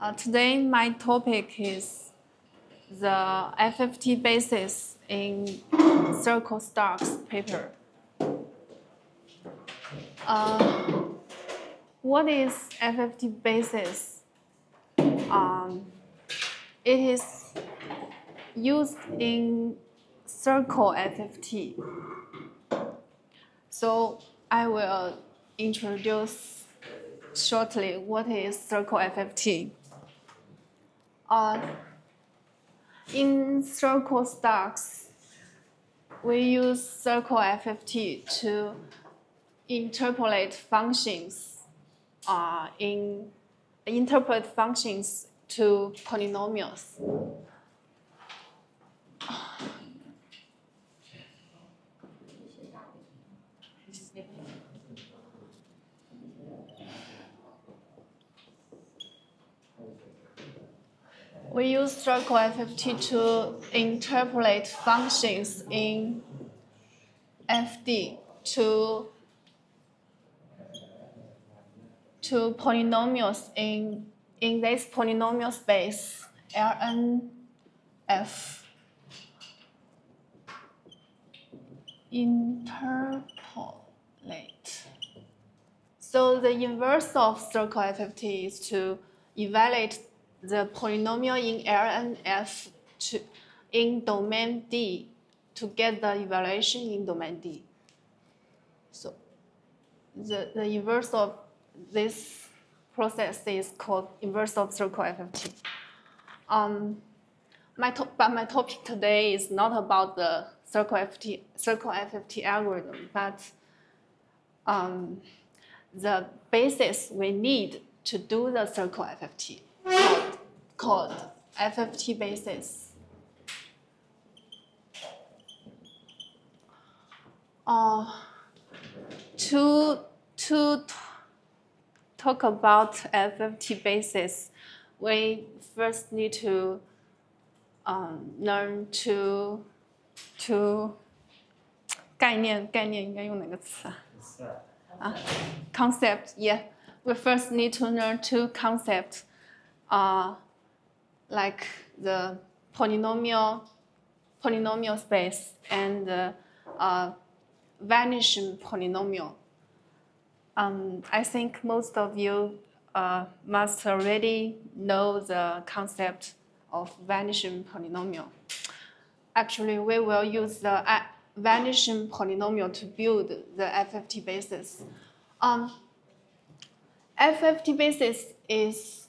Uh, today, my topic is the FFT basis in Circle-Starks paper. Uh, what is FFT basis? Um, it is used in circle FFT. So I will introduce shortly what is circle FFT. Uh, in Circle-Starks, we use circle FFT to interpolate functions uh, in interpret functions to polynomials. We use circle FFT to interpolate functions in FD to, to polynomials in, in this polynomial space Lnf. Interpolate. So the inverse of circle FFT is to evaluate the polynomial in Lnf to, in domain D to get the evaluation in domain D. So the, the inverse of this process is called inverse of circle FFT. Um, my but my topic today is not about the circle FFT, circle FFT algorithm, but um, the basis we need to do the circle FFT called, called FFT basis. Uh, to, to talk about FFT basis, we first need to um, learn to to 概念概念应该用哪个词啊？啊，concept yeah. We first need to learn two concepts like the polynomial, polynomial space and the uh, vanishing polynomial. Um, I think most of you uh, must already know the concept of vanishing polynomial. Actually, we will use the vanishing polynomial to build the FFT basis. Um, FFT basis is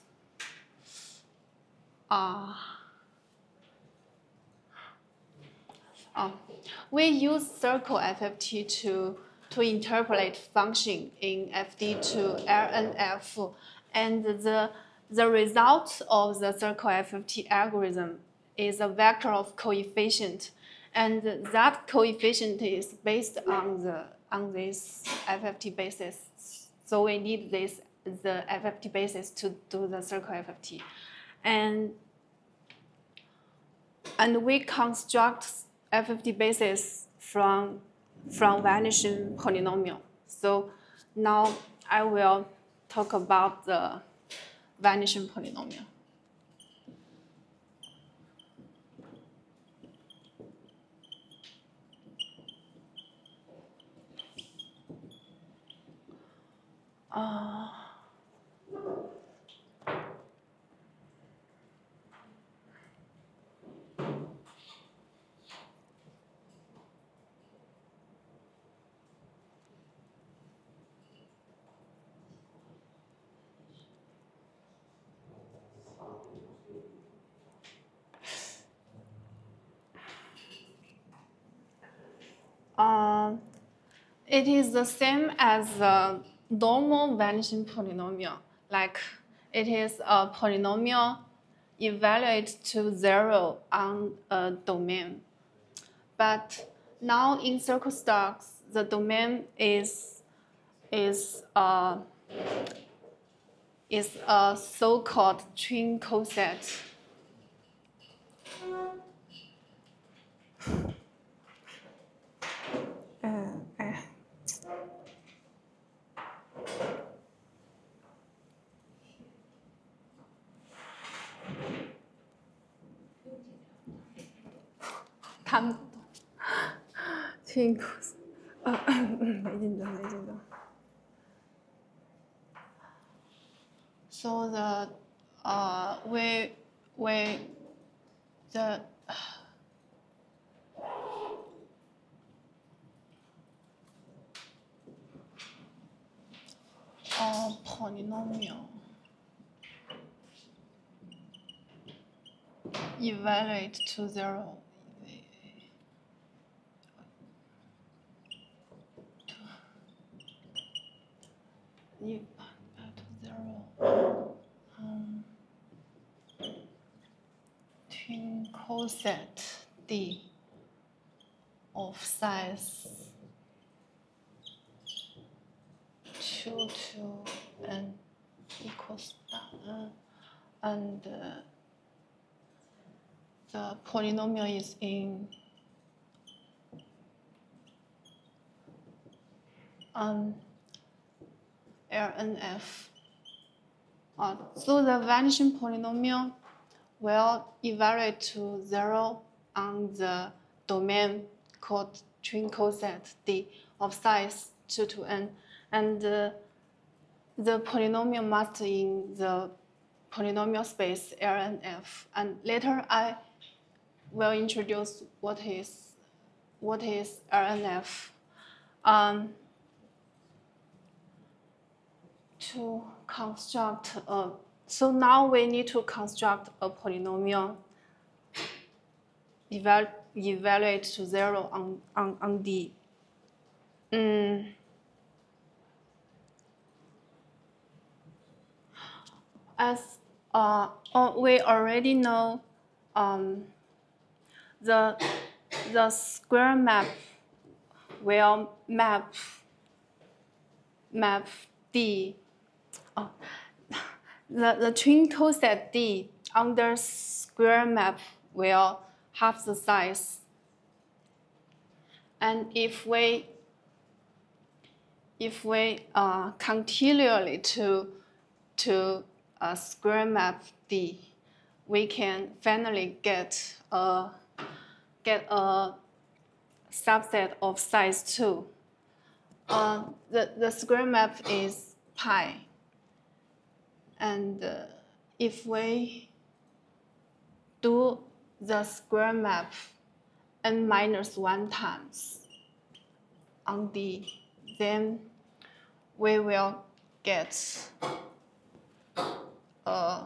uh, uh, we use circle FFT to, to interpolate function in FD to LNF, and the, the result of the circle FFT algorithm is a vector of coefficient, and that coefficient is based on the on this FFT basis. So we need this the FFT basis to do the circle FFT and and we construct FFT basis from from vanishing polynomial. So now I will talk about the vanishing polynomial. Uh, it is the same as the normal vanishing polynomial. Like it is a polynomial evaluate to zero on a domain. But now in Circle-Starks, the domain is is uh, is a so-called twin coset. 他们 so the uh, we we the uh, polynomial evaluate to zero. You to zero. Um, twin coset D of size two to n equals uh, and uh, the polynomial is in um, LNF. Uh, so the vanishing polynomial will evaluate to zero on the domain called twin coset D of size 2 to n. And uh, the polynomial must in the polynomial space LNF. And later I will introduce what is what is LNF. Um, to construct a so now we need to construct a polynomial eval, evaluate to zero on, on, on D. Mm. As uh, we already know, um, the, the square map will map map D. Oh, the, the twin coset D under square map will have the size. And if we if we uh, continually to to a square map D, we can finally get a get a subset of size two. Uh, the, the square map is pi. And uh, if we do the square map n minus 1 times on D, then we will get a,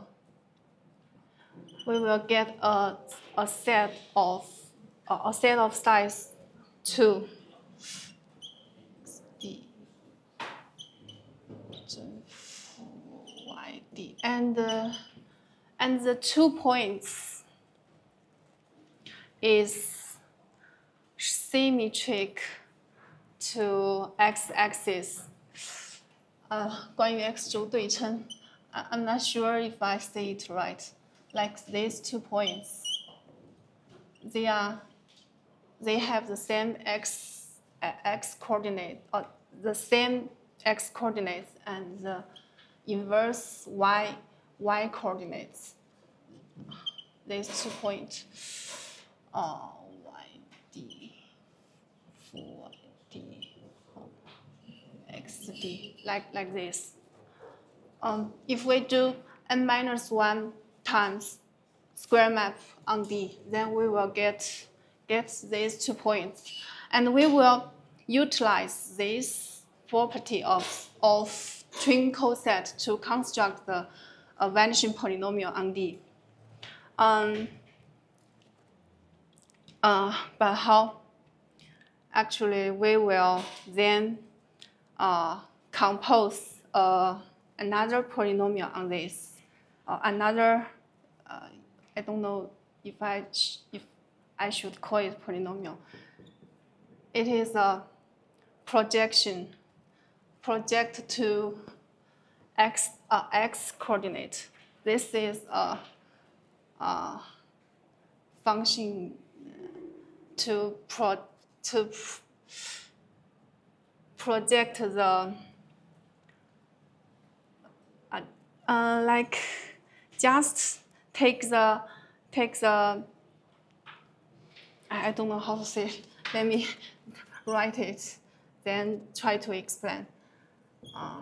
we will get a, a set of a set of size 2 and uh, and the two points is symmetric to x-axis. Uh, 关于 x 轴对称, I'm not sure if I say it right. Like these two points, they are they have the same x x coordinate or the same x coordinates and the inverse y, y coordinates. These two points are y, d, 4, d, x, d, like, like this. Um, if we do n minus 1 times square map on D, then we will get, get these two points. And we will utilize this property of, of twin set to construct the uh, vanishing polynomial on D. Um, uh, but how? Actually, we will then uh, compose uh, another polynomial on this. Uh, another, uh, I don't know if I if I should call it polynomial. It is a projection project to x, uh, x coordinate. This is a, a function to, pro, to project the uh, uh, like just take the take the I don't know how to say it. Let me write it, then try to explain. Uh,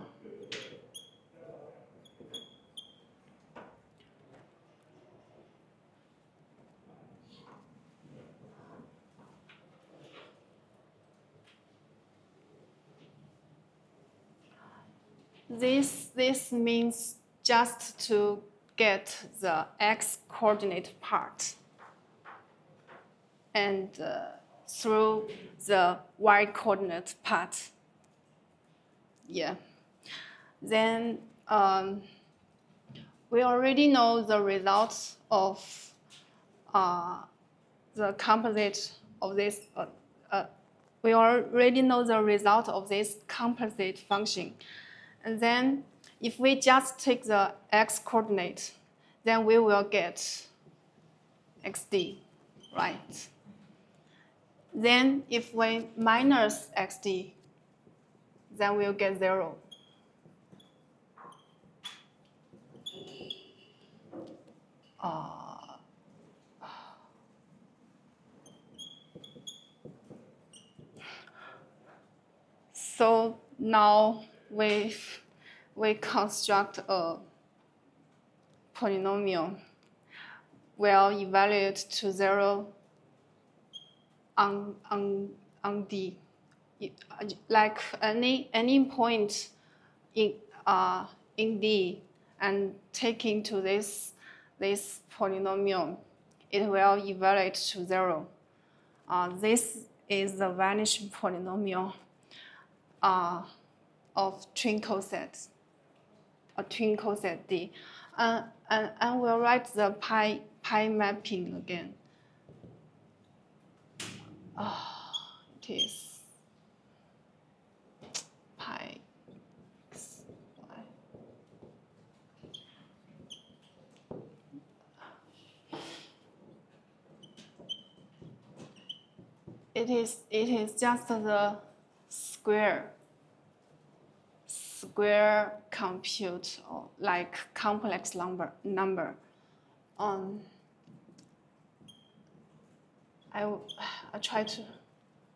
this, this means just to get the x coordinate part and uh, through the y coordinate part. Yeah. Then um, we already know the results of uh, the composite of this. Uh, uh, we already know the result of this composite function. And then if we just take the x coordinate, then we will get xd, right? Then if we minus xd, then we'll get zero. Uh, so now we we construct a polynomial We'll evaluate to zero on, on, on D. Like any, any point in, uh, in D and taking to this, this polynomial, it will evaluate to zero. Uh, this is the vanishing polynomial uh, of twin cosets a twin coset D. Uh, and, and we'll write the pi, pi mapping again. Oh, it is pi x, y. It is, it is just the square square compute or like complex number number. Um, I will, I try to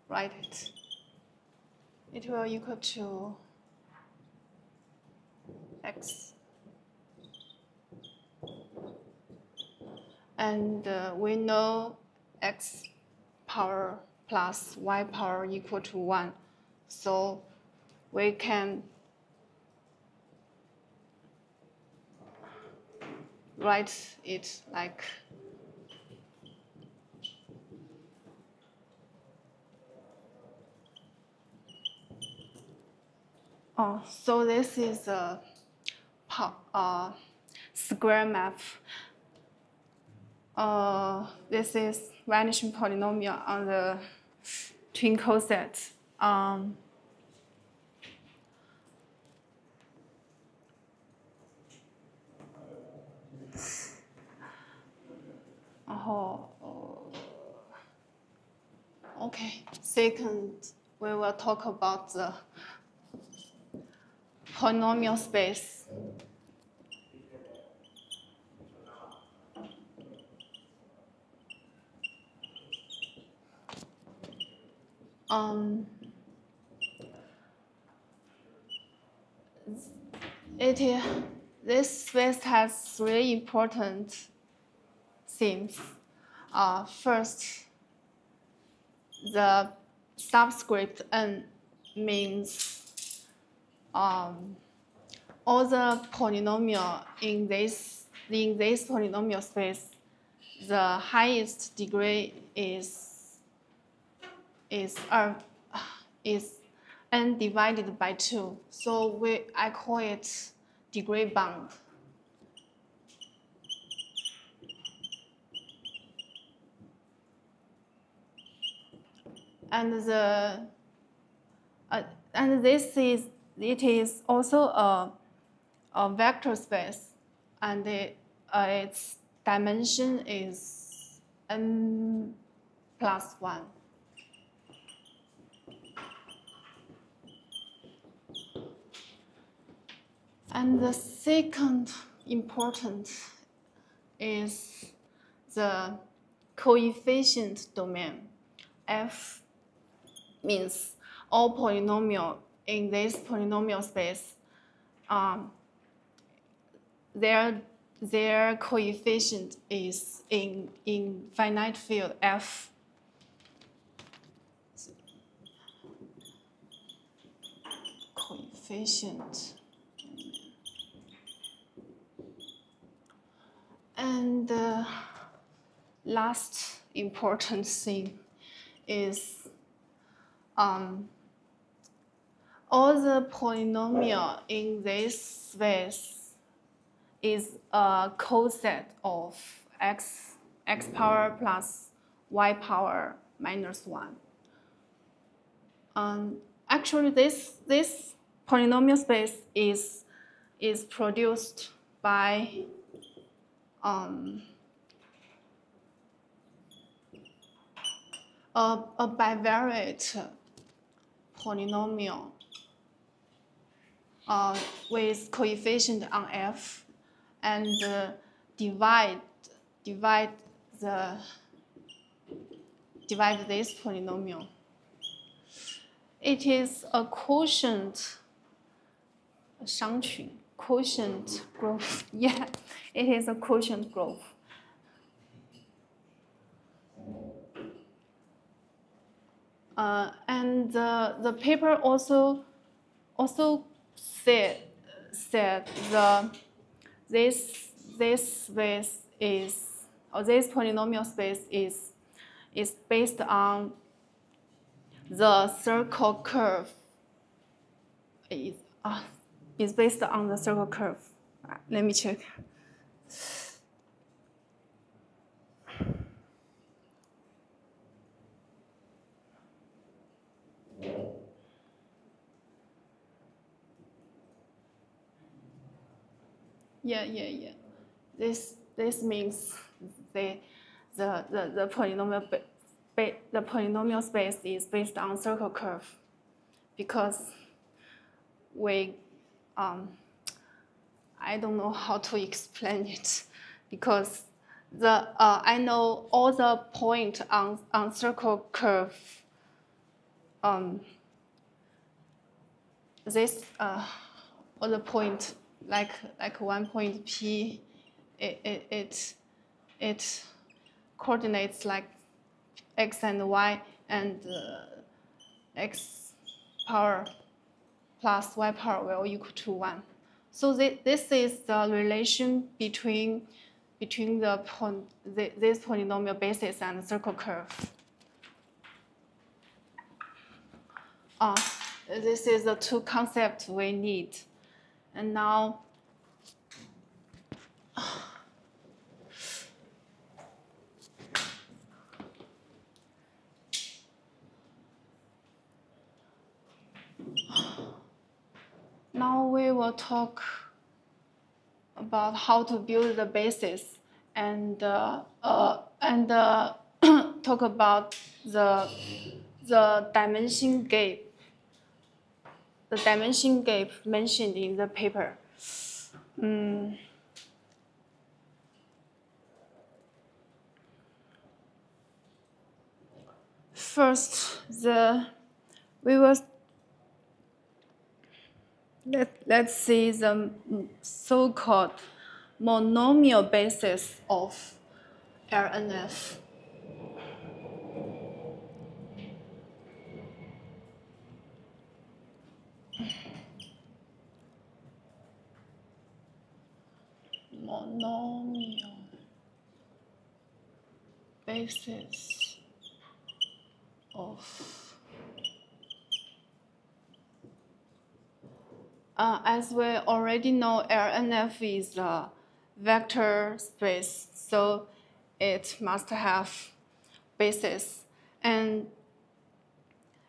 write it. It will equal to x. And uh, we know x power plus y power equal to 1. So we can write it like Oh, so this is a uh, square map. Uh, this is vanishing polynomial on the twin coset. Um, oh, oh, okay. Second, we will talk about the polynomial space. Um, it is, this space has three important themes. Uh, first, the subscript n means um, all the polynomial in this in this polynomial space, the highest degree is is uh, is n divided by two. So we I call it degree bound. and the uh, and this is it is also a, a vector space, and it, uh, its dimension is n plus one. And the second important is the coefficient domain. F means all polynomial in this polynomial space, um, their their coefficient is in in finite field F. Coefficient. And the last important thing is um, all the polynomial in this space is a coset of x, x power plus y power minus 1. Um, actually, this, this polynomial space is, is produced by um, a, a bivariate polynomial uh, with coefficient on f and uh, divide divide the divide this polynomial. It is a quotient quotient growth. Yeah, it is a quotient growth. Uh, and the, the paper also also said said the this this space is or this polynomial space is is based on the circle curve is uh, is based on the circle curve. Let me check. Yeah, yeah, yeah. This this means the the the, the polynomial the polynomial space is based on circle curve because we um, I don't know how to explain it because the uh, I know all the point on on circle curve um, this uh, all the point like like one point p, it it it, it coordinates like x and y and uh, x power plus y power will equal to one. So th this is the relation between between the, the this polynomial basis and the circle curve. Uh, this is the two concepts we need. And now, now we will talk about how to build the basis and uh, uh, and uh, talk about the the dimension gap the dimension gap mentioned in the paper. Mm. First, the we will let let's see the so-called monomial basis of RNF. monomial basis of uh, as we already know RNF is a vector space so it must have basis and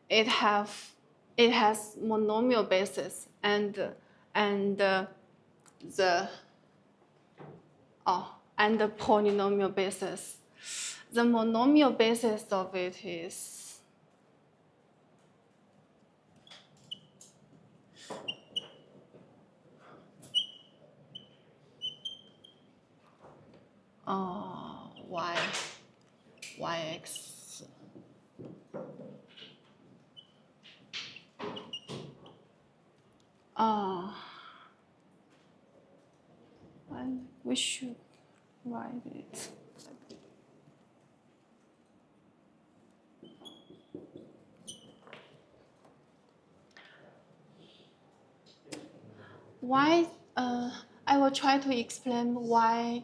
it have it has monomial basis and and uh, the oh, and the polynomial basis. The monomial basis of it is uh, y yx. Uh, and we should write it. Why? Uh, I will try to explain why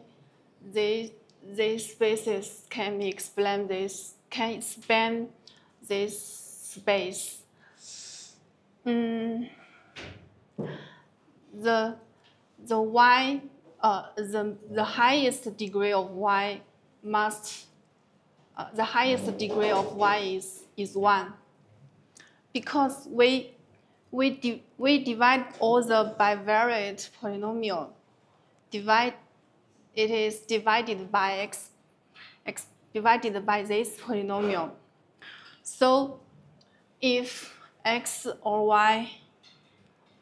they, these spaces can explain this can span this space. Mm, the the y uh, the the highest degree of y must uh, the highest degree of y is is one because we we di we divide all the bivariate polynomial divide it is divided by x x divided by this polynomial so if x or y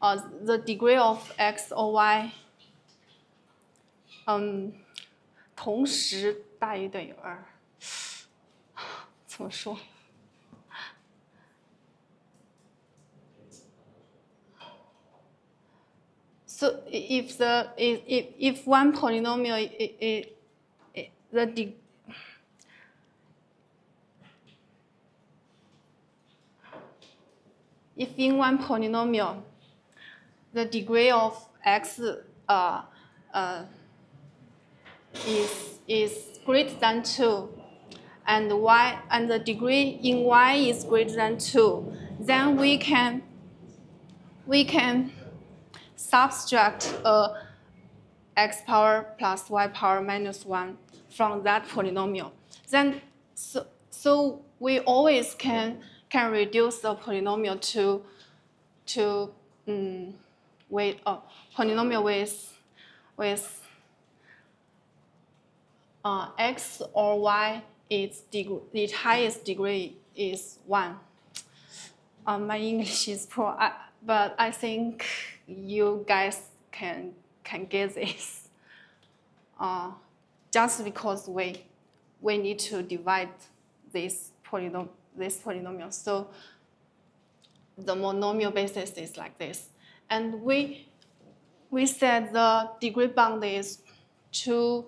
uh, the degree of x or y 嗯，同时大于等于二，怎么说 ？So if the if if one polynomial the de if in one polynomial the degree of x uh uh is, is greater than 2 and y and the degree in y is greater than 2, then we can we can subtract a x power plus y power minus 1 from that polynomial. Then so, so we always can can reduce the polynomial to to um, with a polynomial with with uh, x or y its degree, its highest degree is one. Uh, my English is poor, I, but I think you guys can can get this. Uh, just because we we need to divide this polynomial this polynomial, so the monomial basis is like this, and we we said the degree bound is two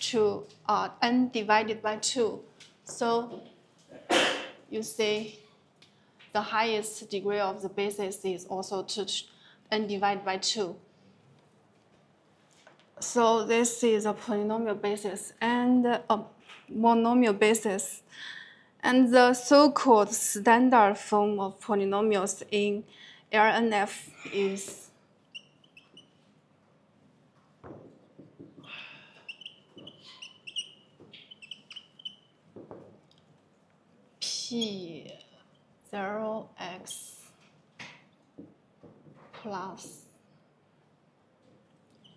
to uh, n divided by 2. So you see the highest degree of the basis is also 2 n divided by 2. So this is a polynomial basis and a monomial basis. And the so-called standard form of polynomials in LNF is p 0x plus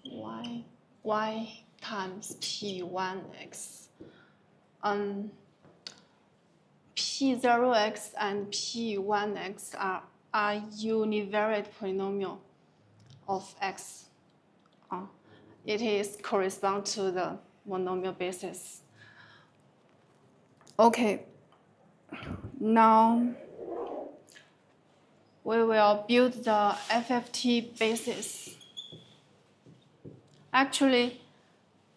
y y times p1x. Um, p0x and p1x are, are univariate polynomial of x. Uh, it is correspond to the monomial basis. Okay. Now we will build the FFT basis. Actually,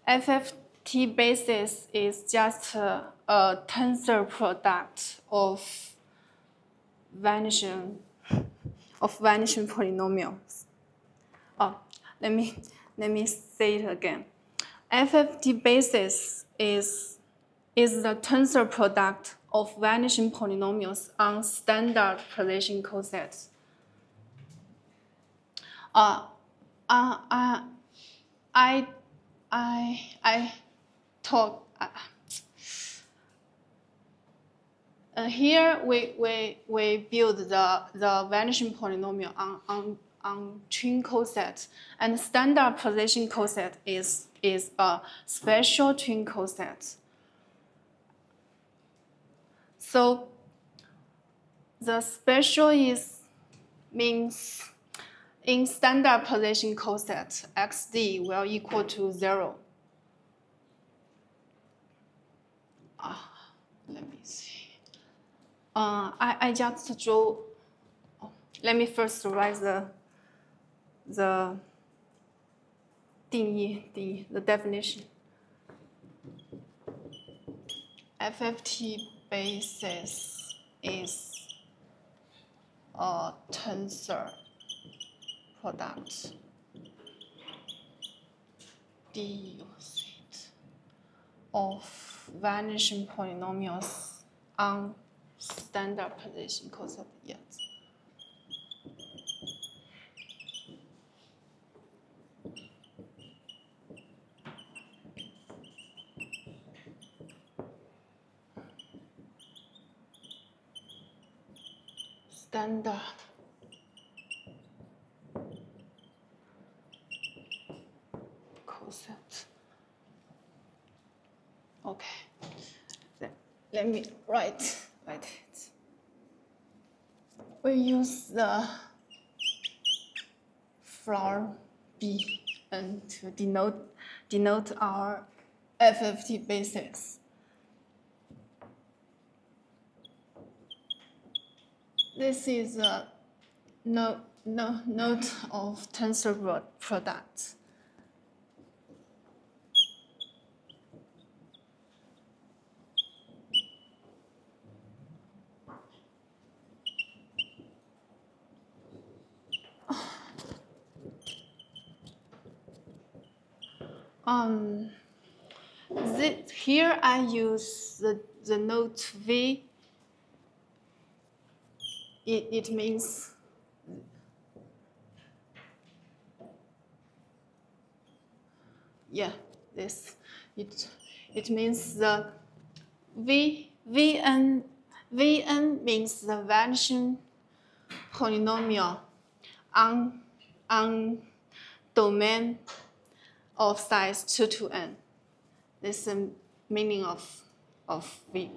FFT basis is just a, a tensor product of vanishing of vanishing polynomials. Oh, let me let me say it again. FFT basis is is the tensor product of vanishing polynomials on standard position cosets. Uh, uh, uh, I, I, I talk. Uh, uh, here we, we, we build the, the vanishing polynomial on, on, on twin coset, and standard position coset is, is a special twin coset. So the special is means in standard position coset, xd will equal to zero. Uh, Uh, I, I just draw, oh, let me first write the, the 定义,定义, the definition. FFT basis is a tensor product d of vanishing polynomials on standard position cosine yes. Standard coset. Okay. Let, let me write, write it. We use the floor B and to denote, denote our FFT basis. This is a no, no, note of tensor product. Um, here I use the, the note V. It, it means yeah, this it it means the V Vn Vn means the vanishing polynomial on on domain of size 2 to n. This is the meaning of, of V.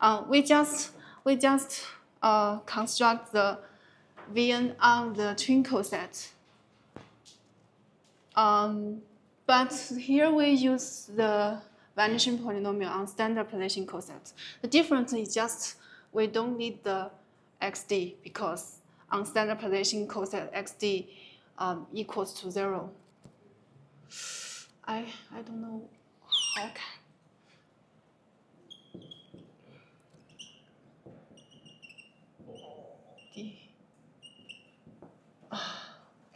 Uh, we just, we just uh, construct the Vn on the twin coset. Um, but here we use the vanishing polynomial on standard position coset. The difference is just we don't need the xd because on standard position coset xd um, equals to zero. I I don't know can.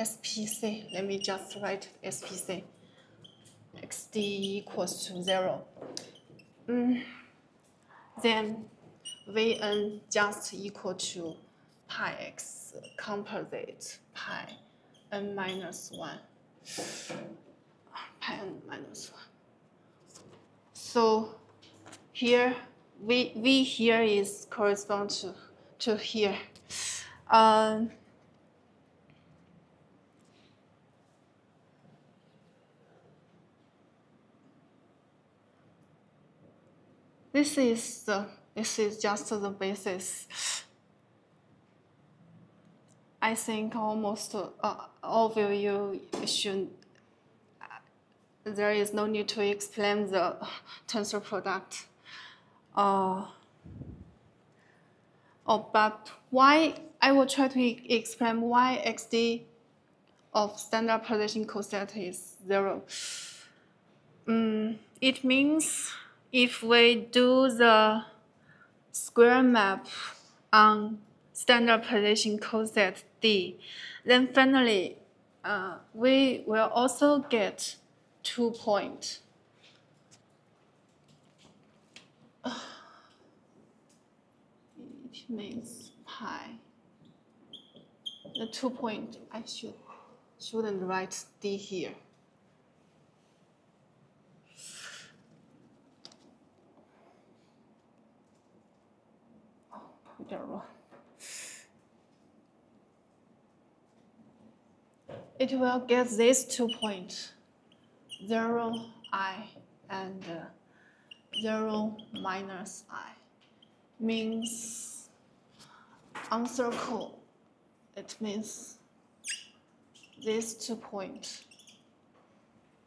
SPC. Let me just write SPC. XD equals to zero. Mm. Then Vn just equal to pi x composite pi n minus one pi n minus 1. So here, v, v here is correspond to, to here. Um, this is the this is just the basis. I think almost uh, all of you should there is no need to explain the tensor product. Uh, oh, but why, I will try to explain why XD of standard position coset is zero. Um, it means if we do the square map on standard position coset D, then finally uh, we will also get two point. It means pi. The two point, I should, shouldn't write d here. It will get these two points. 0 i and uh, 0 minus i means uncircle. It means these two points.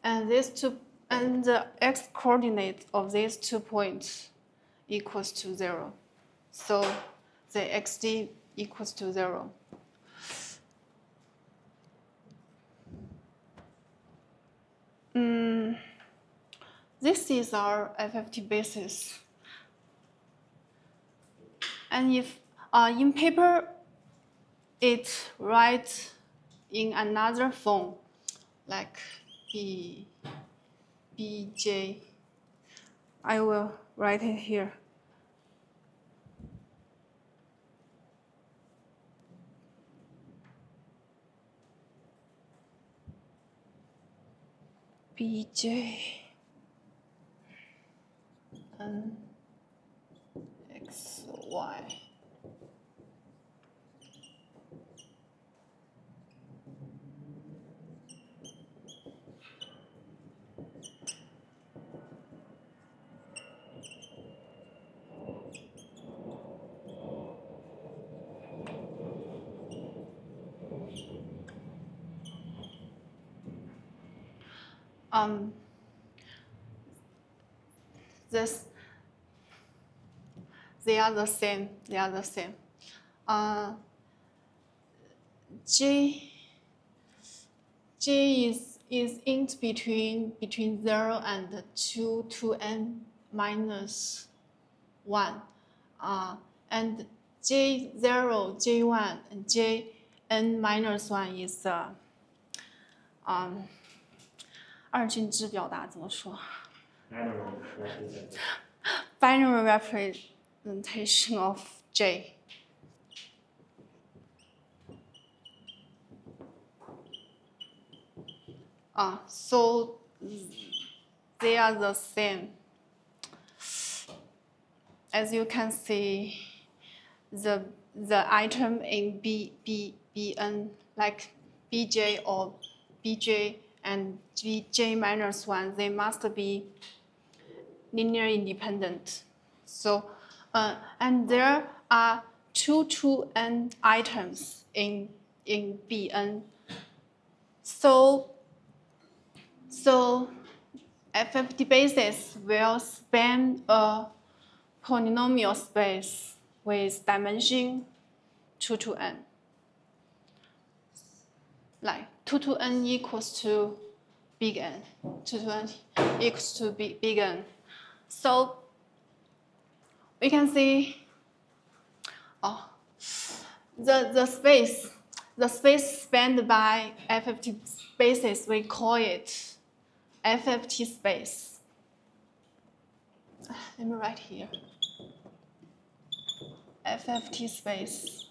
And these two and the x coordinate of these two points equals to 0. So the xd equals to 0. Mm, this is our FFT basis. And if uh, in paper, it writes in another form, like B, BJ. I will write it here. BJ N X um, this, they are the same, they are the same. Uh, J, J is, is in between, between 0 and 2 to n minus 1. Uh, and J0, J1, and Jn minus 1 is uh, um, 二进制表达怎么说？Binary representation of J. Uh, so they are the same. As you can see, the the item in B B B N like BJ or BJ and J minus 1, they must be linear independent. So, uh, and there are two to n items in, in Bn. So, so FFT basis will span a polynomial space with dimension 2 to n. Like 2 to n equals to big N. 2 to n equals to big, big N. So we can see oh, the, the space, the space spanned by FFT spaces, we call it FFT space. Let me write here. FFT space.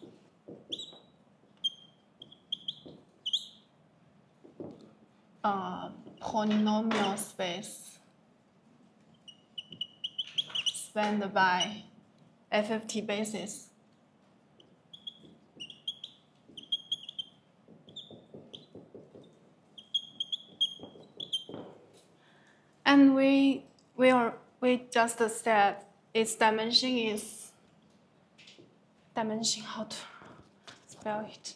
Uh, polynomial space spanned by FFT basis. And we we are we just said its dimension is dimension how to spell it.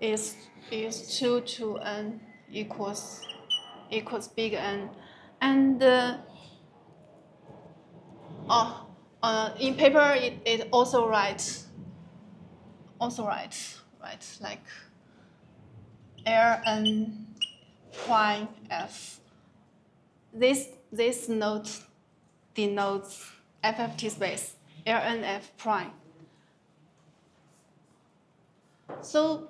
Is is 2 to n equals equals big N. And uh, oh, uh, in paper it, it also writes also writes right like Ln prime f. This this note denotes FFT space Lnf prime. So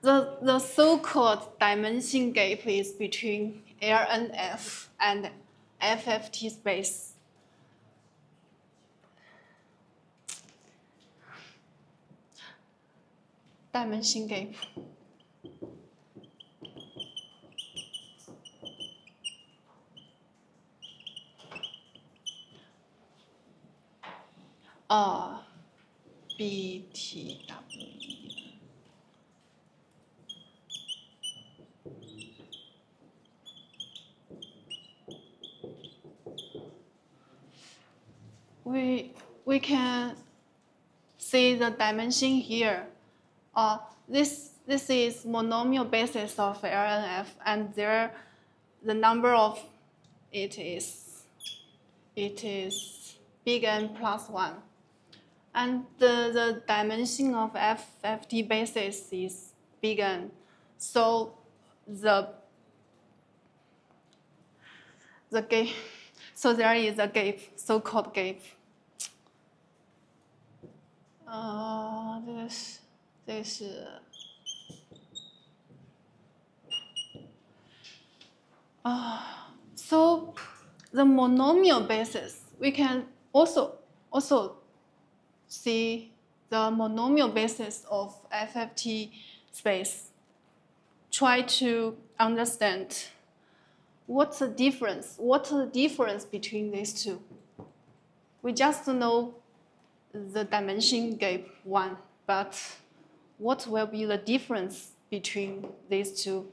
the, the so-called dimension gap is between LNF and FFT space. Dimension gap. Uh, BTW. We, we can see the dimension here. Uh, this, this is monomial basis of LNF, and there the number of it is it is big N plus one. And the, the dimension of FFT basis is big N. So the the gap, so there is a gap, so-called gap. So the monomial basis, we can also also see the monomial basis of FFT space. Try to understand what's the difference? What's the difference between these two? We just know the dimension gap one, but what will be the difference between these two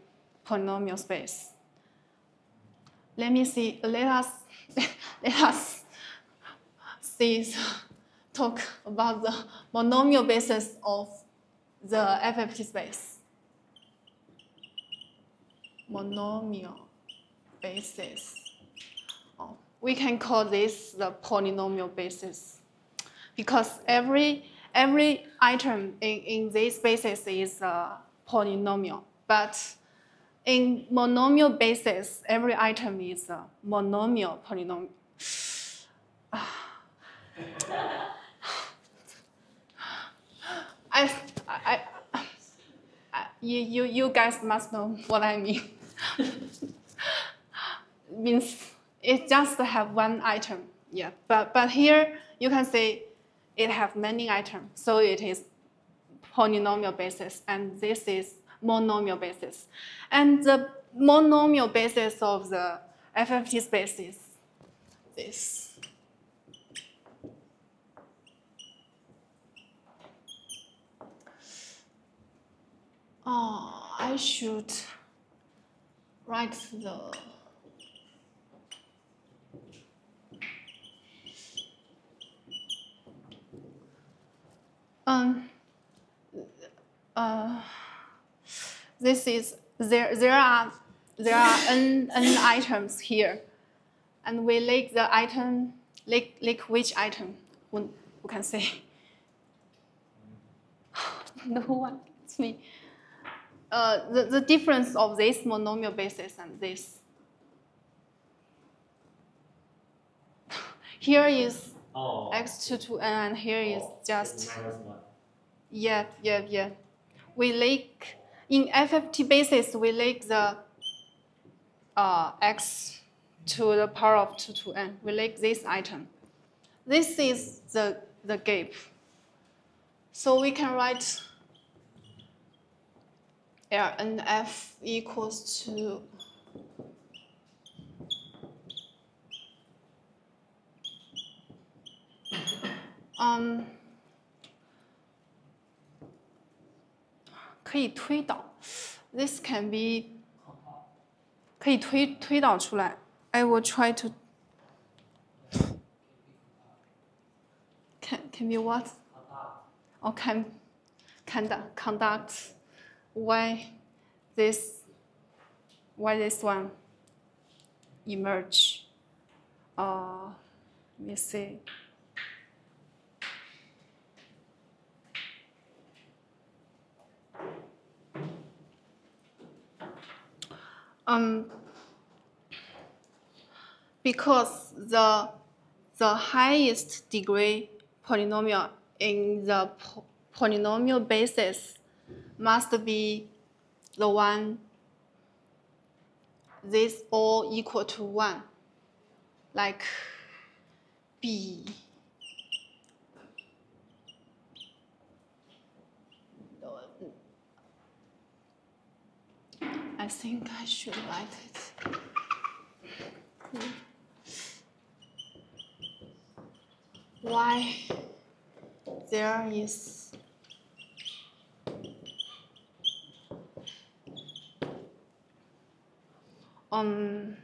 polynomial space? Let me see. Let us let us see talk about the monomial basis of the FFT space. Monomial basis. Oh, we can call this the polynomial basis because every every item in, in this basis is a polynomial, but in monomial basis, every item is a monomial polynomial. I, I, I, you, you, you guys must know what I mean. Means it just have one item, yeah. But but here you can say it have many items, so it is polynomial basis, and this is monomial basis. And the monomial basis of the FFT space is this. Oh, I should write the um uh this is there there are there are n n items here. And we like the item like like which item? Who, who can say? No one it's me. Uh, the, the difference of this monomial basis and this. Here is Oh. x2 to n, and here is Oh, just, yeah, yeah, yeah. We like, in FFT basis, we like the uh, x to the power of 2 to n. We like this item. This is the, the gap. So we can write Lnf equals to um 可以推导，this can be 可以推推导出来。I will try to can can be what or can conduct conduct why this why this one emerge. Uh, let me see. Um, because the the highest degree polynomial in the po polynomial basis must be the one this all equal to 1, like B. I think I should write it. Why there is um,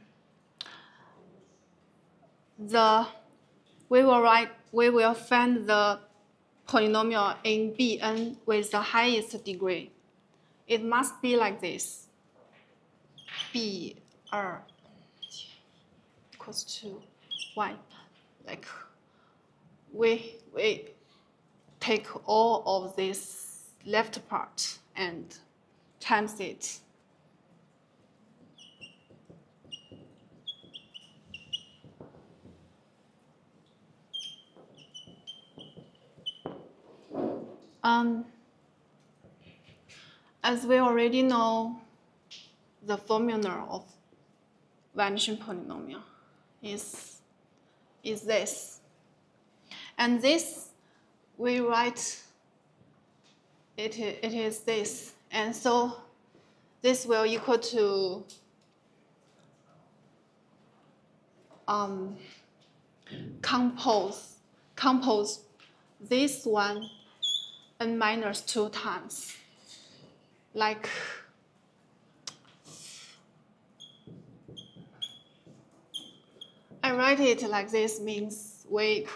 the we will write we will find the polynomial in Bn with the highest degree. It must be like this. B 二 equals to y. Like we we take all of this left part and times it. Um, as we already know, the formula of vanishing polynomial is, is this. And this, we write, it, it is this. And so this will equal to um, compose, compose this one n minus 2 times. Like I write it like this means we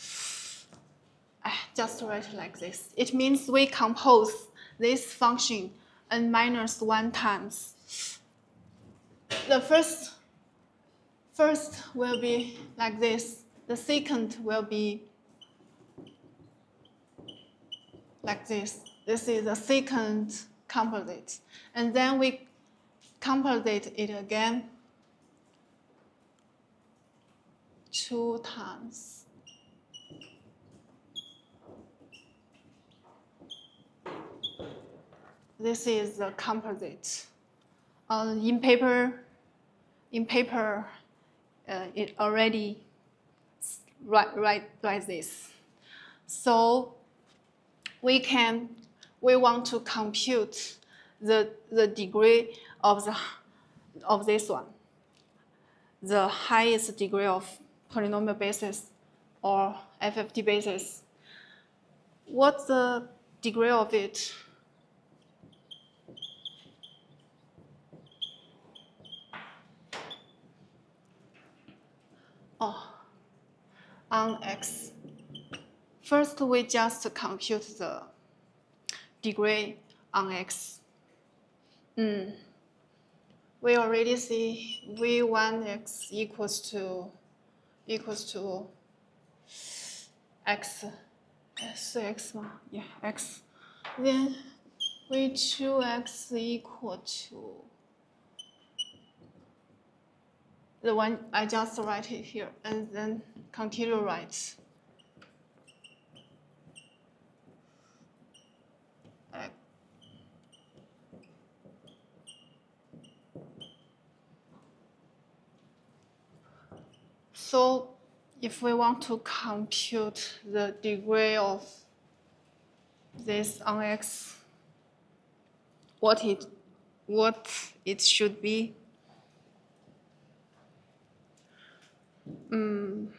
ah, just write it like this. It means we compose this function n minus 1 times. The first first will be like this. The second will be like this. This is the second composite. And then we composite it again two times. This is the composite. Uh, in paper, in paper, uh, it already write, write, write this. So we can, we want to compute the, the degree of, the, of this one, the highest degree of polynomial basis or FFT basis. What's the degree of it? Oh, on X. First, we just compute the degree on X. Mm. We already see V1x equals to equals to x, s x yeah, x. Then V2x equal to the one I just write it here, and then continue write. So if we want to compute the degree of this on x, what it, what it should be, um,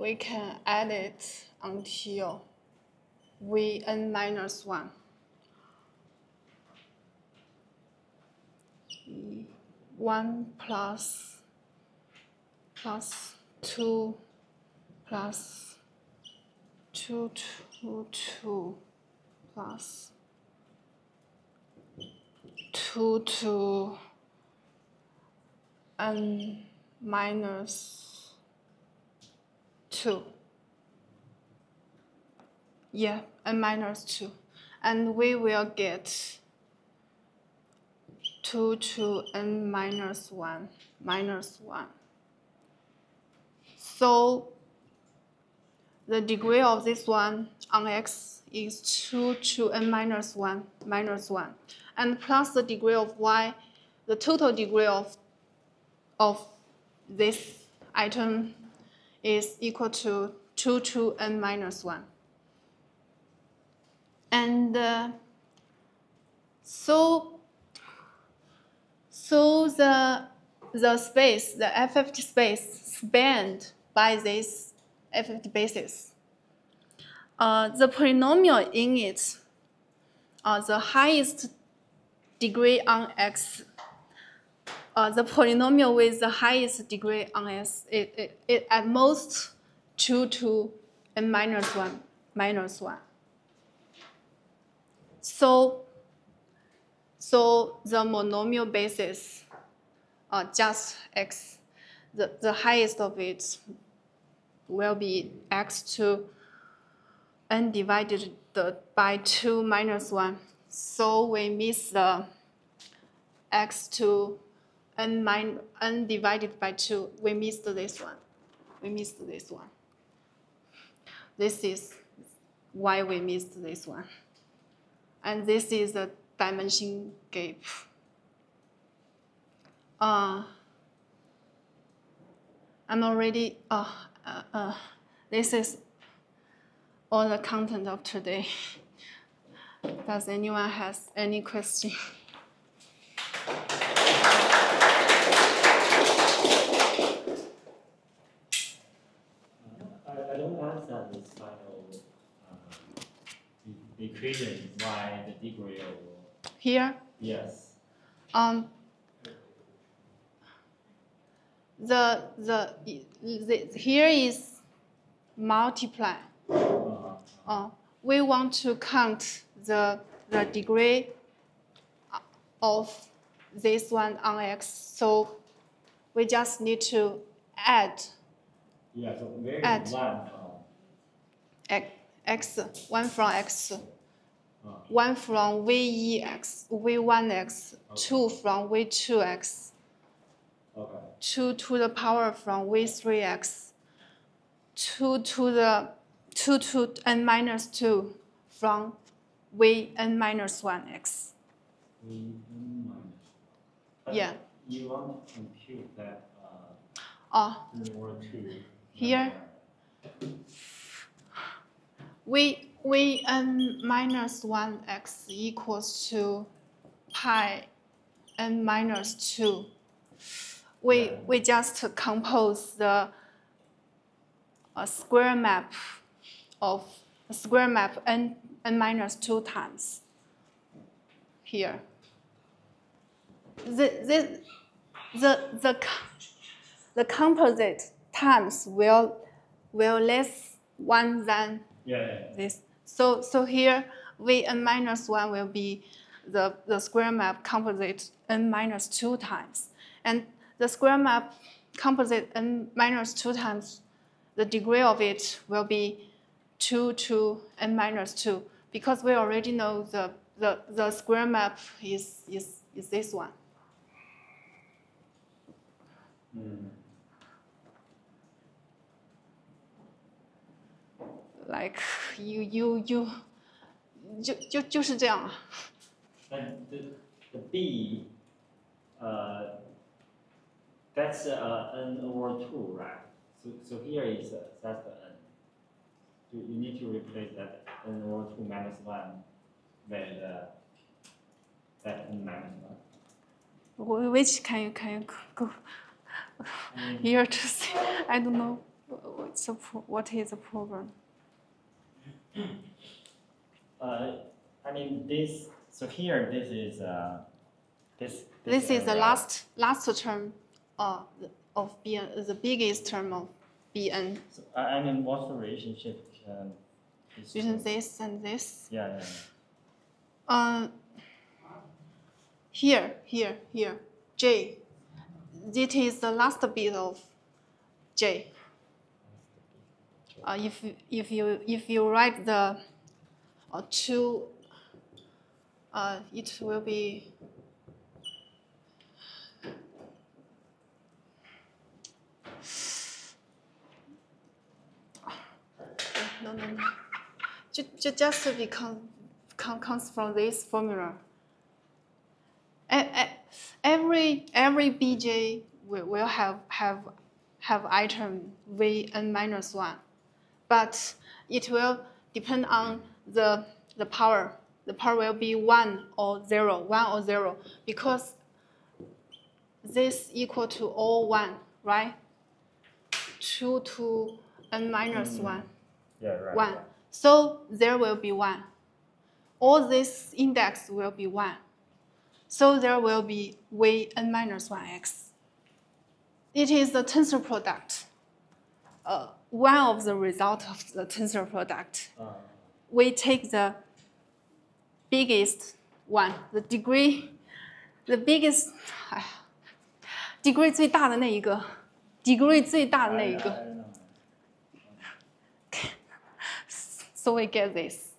we can add it until vn minus 1. 1 plus plus 2 plus 2, 2, 2 plus 2 to n minus 2. Yeah, n minus 2. And we will get 2 to n minus 1 minus 1. So the degree of this one on x is 2 to n minus 1 minus 1. And plus the degree of y, the total degree of, of this item is equal to 2 to n minus 1. And uh, so, so the, the space, the FFT space spanned by this FFT basis. Uh, the polynomial in it, uh, the highest degree on x, uh, the polynomial with the highest degree on x, it, it, it at most 2 to n minus 1 minus 1. So, so the monomial basis uh, just x. The, the highest of it will be x to n divided the, by 2 minus 1. So we miss the x to n, min, n divided by 2. We missed this one. We missed this one. This is why we missed this one. And this is the dimension gap. Uh, I'm already, uh, uh, uh, this is all the content of today. Does anyone has any question? I, I don't understand this final uh, e- equation why the degree of Here, yes. um, the, the, the, here is multiply. Uh, Uh, we want to count the, the degree of this one on x. So we just need to add yeah, so where is Add. one from? x, one from x, Uh, one from vex, v1x, two from v2x, okay. two to the power from v3x, two to the two to n minus two from vn minus one x. We n minus. But Yeah. You want to compute that uh, n two. Here. v vn minus one x equals to pi n minus two. We we just compose the a square map of a square map n n minus two times. Here. The the the the the composite times will will less one than Yeah, yeah. this. So so here v n minus one will be the, the square map composite n minus two times. And the square map composite n minus two times, the degree of it will be two to n minus two because we already know the, the, the square map is, is, is this one. Mm. Like you you you 就就就是这样啊。 And the, the B, uh, that's uh, n over 2, right? So, so here is, uh, that's the n. You, you need to replace that n over 2 minus 1 with uh, that n minus 1. Which can you can you go here to see? I don't know what's the what is the problem. Uh, I mean, this, so here, this is, uh, this. This is the last last term uh, of Bn, the biggest term of Bn. So, I, I mean, what's the relationship? Um, Between this and this. Yeah, yeah, yeah. Uh, here, here, here, J. It is the last bit of J. Uh, if if you if you write the uh, two, uh, it will be. No, no, no. Ju- ju- Just become com- comes from this formula. Every every bj will, will have have have item v n minus one, but it will depend on the the power. The power will be one or zero, one or zero, because this equal to all one, right? Two to n minus Mm. one Yeah, right. one. right. So there will be one. All this index will be one. So there will be v n minus 1x. It is the tensor product. Uh, one of the result of the tensor product. Uh, We take the biggest one, the degree, the biggest degree 最大的那一个 ，degree 最大的那一 I 个。 don't know. So we get this.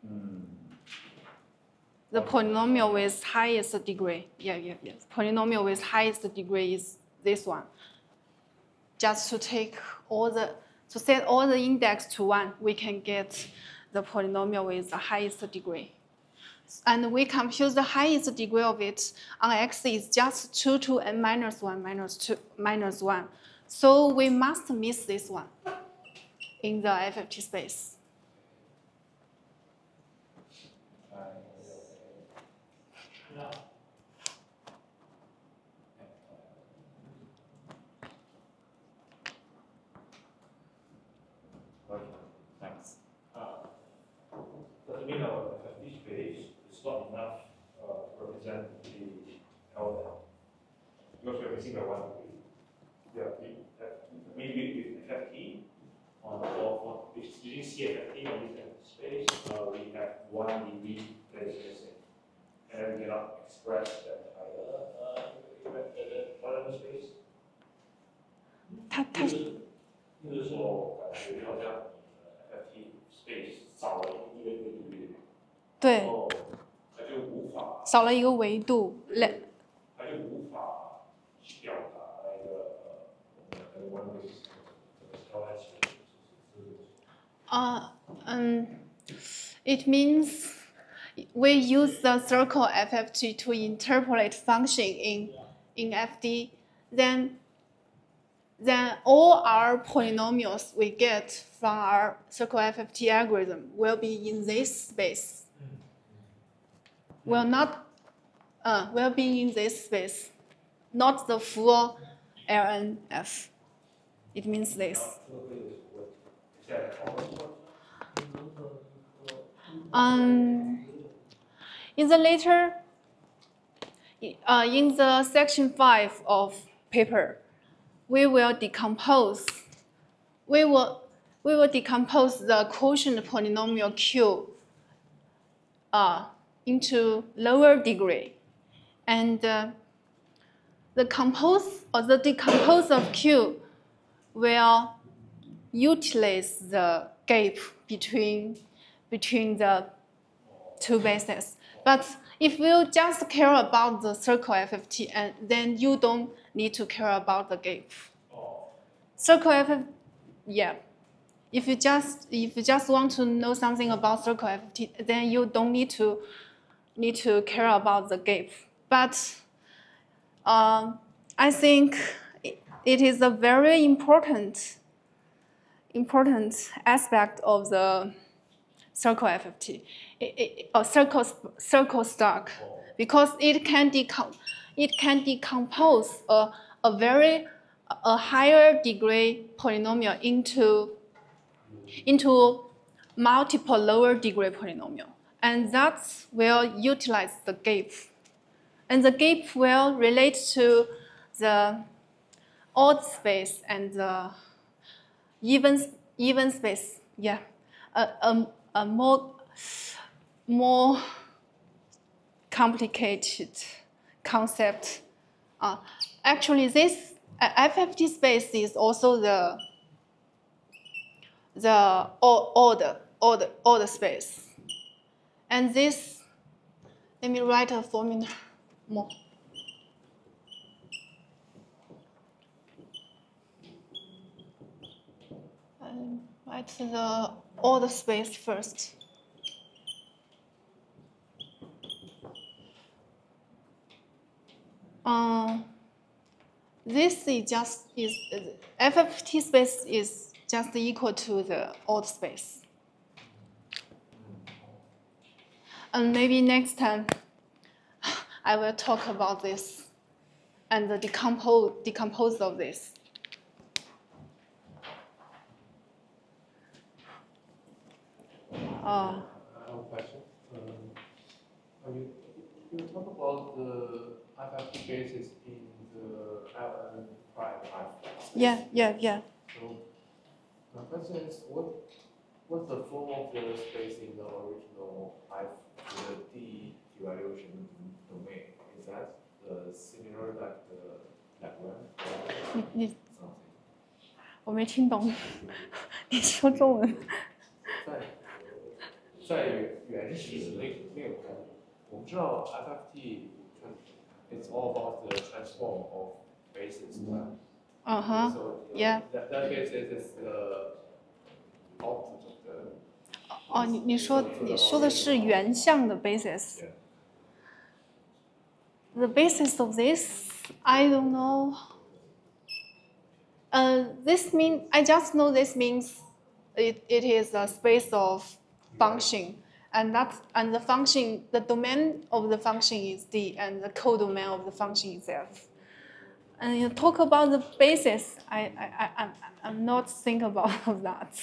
Hmm. The polynomial with highest degree. Yeah, yeah, yes. Polynomial with highest degree is this one. Just to take all the to set all the index to one, we can get the polynomial with the highest degree. And we compute the highest degree of it on x is just 2 to n minus 1 minus 2 minus 1. So we must miss this one in the FFT space. Okay, thanks. Uh, Doesn't mean our FFT space is not enough uh, to represent the LL. Because we're missing by one degree. Yeah, we have, maybe with FFT on the for, for using CFFT on this FFT space, uh, we have one degree that is missing. And then we cannot express that entire, uh, the, the, the space. 它它就是就是说，感觉好像呃 FFT space 少了一个一个 degree。对然后他 就无法，少了一个维度，两他就无法去表达那个呃我们的 one way system 这个交代起来是是呃嗯，it means we use the circle FFT to interpolate function in in FD, then then all our polynomials we get from our circle FFT algorithm will be in this space. will not uh, will be in this space, not the full LNF. It means this. Um, in the later, uh, in the section 5 of paper, we will decompose, we will, we will decompose the quotient polynomial Q uh, into lower degree, and uh, the compose or the decompose of Q will utilize the gap between between the two bases. But if you just care about the circle FFT, and then you don't need to care about the gap. 哦，Circle FFT, yeah. If you just if you just want to know something about circle FFT, then you don't need to need to care about the gap. But um, I think it, is a very important important aspect of the circle FFT, it, it, or circle circle Stark, because it can decom- it can decompose a, a very a higher degree polynomial into into multiple lower degree polynomial, and that will utilize the gap, and the gap will relate to the odd space and the even even space. Yeah, a, a, a more more complicated concept. Uh, actually, this uh, FFT space is also the the order order order space, and this. Let me write a formula more. Um, write the order space first. Um, this is just is FFT space is just equal to the odd space. And maybe next time I will talk about this and the decompose decompose of this. Uh, I have a question. Um, you, you talk about the FFT basis in the prime alpha. yeah, yeah, yeah. So my question is, what, what's the form of the space in the original the D evaluation domain? like the network 你你 something. 我没听懂，你说中文。在在原始那那个我们知道 FFT it's all about the transform of bases? 嗯哼，So yeah. that that basis is the output of 哦，你你说你说的是原项的 basis。 Yeah. The basis of this, I don't know. Uh, this mean I just know this means it, it is a space of function, and that and the function the domain of the function is D, and the codomain of the function is F. And you talk about the basis, I I I I'm, I'm not think about that.